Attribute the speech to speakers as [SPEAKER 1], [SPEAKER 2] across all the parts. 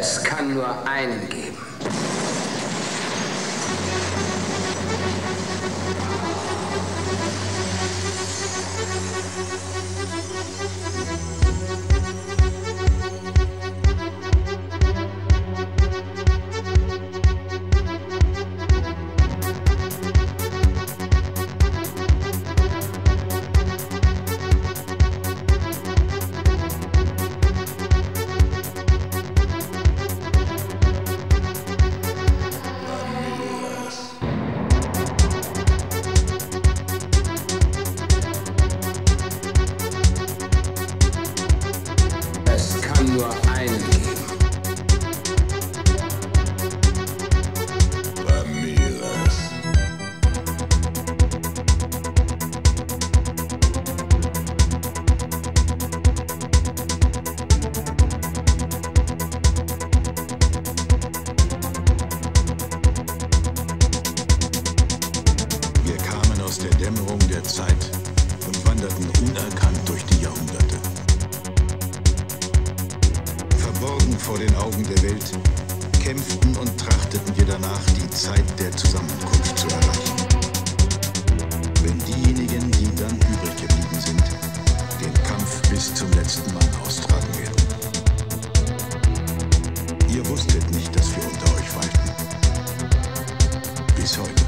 [SPEAKER 1] Es kann nur einen geben.
[SPEAKER 2] Dämmerung der Zeit und wanderten unerkannt durch die Jahrhunderte. Verborgen vor den Augen der Welt, kämpften und trachteten wir danach, die Zeit der Zusammenkunft zu erreichen. Wenn diejenigen, die dann übrig geblieben sind, den Kampf bis zum letzten Mann austragen werden. Ihr wusstet nicht, dass wir unter euch walten. Bis heute.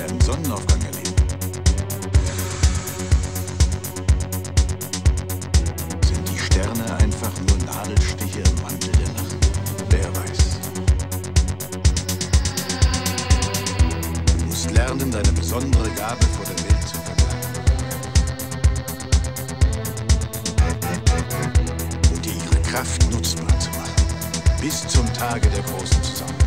[SPEAKER 2] Wir einen Sonnenaufgang erleben? Sind die Sterne einfach nur Nadelstiche im Mantel der Nacht? Wer weiß. Du musst lernen, deine besondere Gabe vor der Welt zu verbergen. Und dir ihre Kraft nutzbar zu machen. Bis zum Tage der großen Zusammenkunft.